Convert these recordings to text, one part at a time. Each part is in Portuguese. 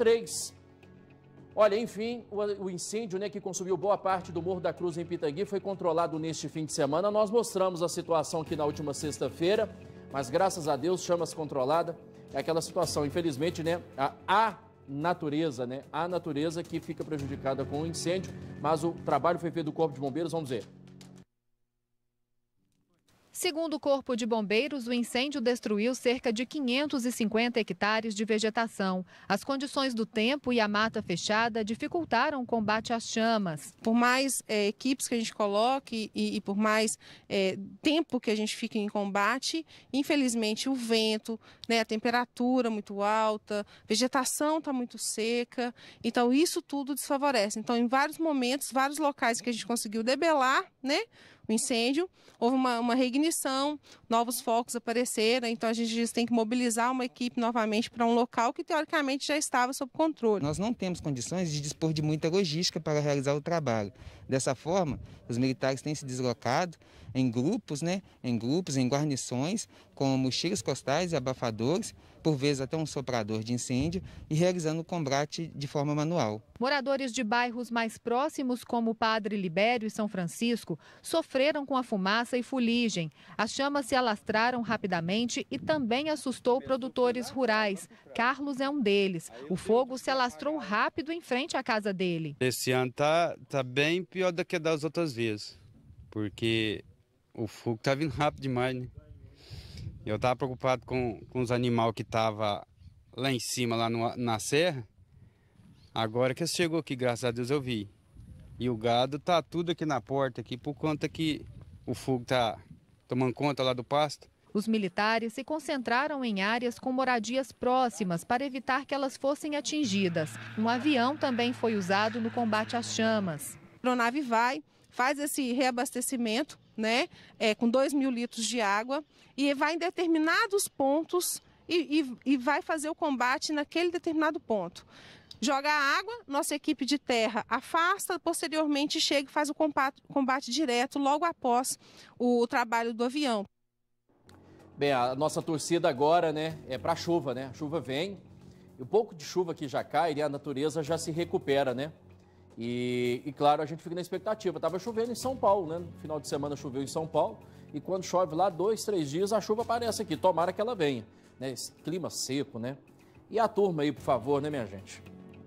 três. Olha, enfim, o, incêndio né, que consumiu boa parte do Morro da Cruz em Pitangui foi controlado neste fim de semana. Nós mostramos a situação aqui na última sexta-feira, mas graças a Deus, chamas controlada. É aquela situação, infelizmente, né, a, a natureza, né, a natureza que fica prejudicada com o incêndio, mas o trabalho foi feito do Corpo de Bombeiros, vamos ver. Segundo o Corpo de Bombeiros, o incêndio destruiu cerca de 550 hectares de vegetação. As condições do tempo e a mata fechada dificultaram o combate às chamas. Por mais é, equipes que a gente coloque e, e por mais é, tempo que a gente fique em combate, infelizmente o vento, né, a temperatura muito alta, vegetação está muito seca, então isso tudo desfavorece. Então, em vários momentos, vários locais que a gente conseguiu debelar, né, o incêndio, houve uma, uma reignição, novos focos apareceram, então a gente tem que mobilizar uma equipe novamente para um local que teoricamente já estava sob controle. Nós não temos condições de dispor de muita logística para realizar o trabalho. Dessa forma, os militares têm se deslocado em grupos, né, em grupos, em guarnições, com mochilas costais e abafadores, por vezes até um soprador de incêndio, e realizando o combate de forma manual. Moradores de bairros mais próximos, como Padre Libério e São Francisco, sofreram com a fumaça e fuligem. As chamas se alastraram rapidamente e também assustou produtores rurais. Carlos é um deles. O fogo se alastrou rápido em frente à casa dele. Esse ano tá, tá bem pior do que das outras vezes, porque o fogo tá vindo rápido demais, né? Eu estava preocupado com, com os animais que estavam lá em cima, lá no, na serra. Agora que chegou aqui, graças a Deus eu vi. E o gado tá tudo aqui na porta, aqui, por conta que o fogo tá tomando conta lá do pasto. Os militares se concentraram em áreas com moradias próximas para evitar que elas fossem atingidas. Um avião também foi usado no combate às chamas. A aeronave vai, faz esse reabastecimento né, é, com 2 mil litros de água e vai em determinados pontos e, e, e vai fazer o combate naquele determinado ponto. Joga a água, nossa equipe de terra afasta, posteriormente chega e faz o combate, combate direto logo após o, o trabalho do avião. Bem, a nossa torcida agora, né, é para a chuva, né? A chuva vem, o pouco de chuva que já cai, né, a natureza já se recupera, né? E, e, claro, a gente fica na expectativa. Estava chovendo em São Paulo, né? No final de semana choveu em São Paulo. E quando chove lá, dois, três dias, a chuva aparece aqui. Tomara que ela venha. Né? Esse clima seco, né? E a turma aí, por favor, né, minha gente?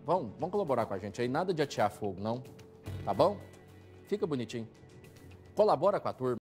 Vão, vão colaborar com a gente aí. Nada de atear fogo, não. Tá bom? Fica bonitinho. Colabora com a turma.